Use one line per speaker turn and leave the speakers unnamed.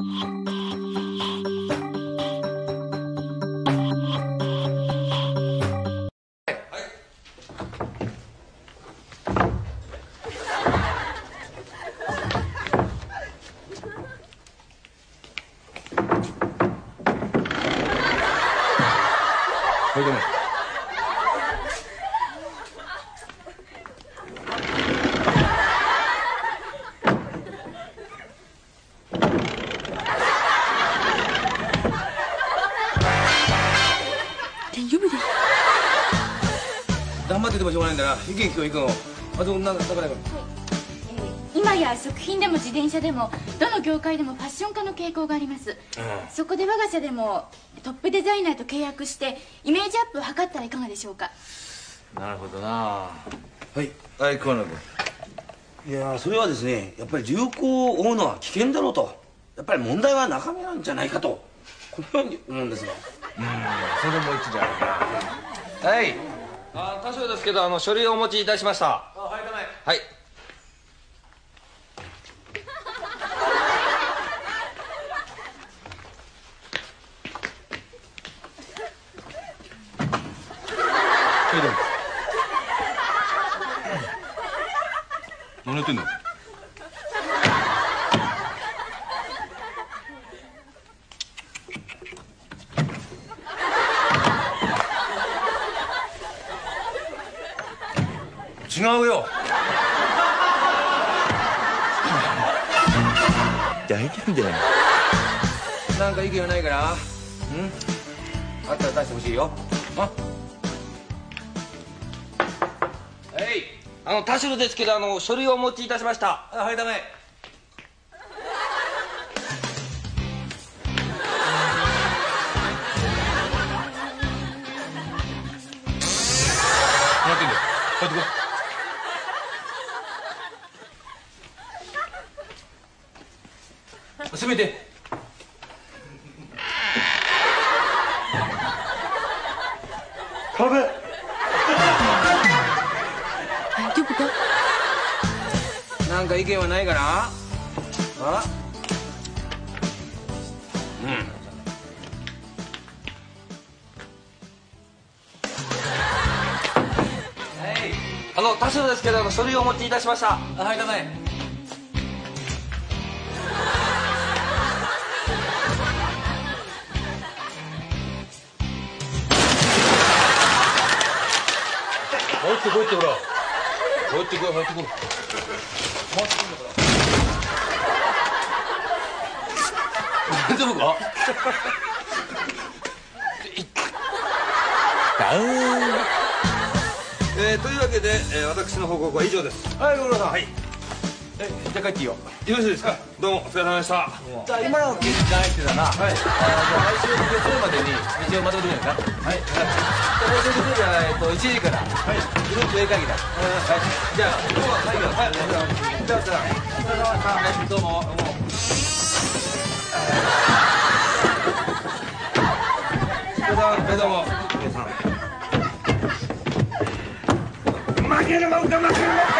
はい。どうも頑張っててもしょうがないんだな行け行け行くの。あとなんから
今や食品でも自転車でもどの業界でもファッション化の傾向があります、そこで我が社でもトップデザイナーと契約してイメージアップを図ったらいかがでしょうか？
なるほどな。はい。はい桑名君。
いやそれはですねやっぱり流行を追うのは危険だろうと。やっぱり問題は中身なんじゃないかと。このように思うんですが。
それも一理あるな。はい
あ多少ですけどあの書類をお持ちいたしました。はい。
はい。何やってんの違うよ。
大丈夫だよ。
なんか意見はないから？うん？あったら出してほしいよ。あ？
はい。あの田代ですけどあの書類をお持ちいたしました。
あはいダメせめて。
食べ。
大丈夫だ
なんか意見はないかなあ？
あの田代ですけど書類をお持ちいたしました。
あはいってこいってほら。入ってこい入ってこい回ってくんだから大丈夫か？
えー、というわけで、えー、私の報告は以上です。
はいご苦労さん。はい。えじゃあ帰っていいよ。
よろしいですか？どうもお疲れ様でした。
じゃあ今の現時代ってだな。はい。あじゃあ来週月曜までに一応まとめてくれるかはい。はい来週月曜日はえっと1時からはい。グループ A 会議だ。はい。じゃあ今日は会議ははい。じゃあじゃあお疲れ様でした。はい。どうもどうも。どうも負けるもんか負けるも。ん。か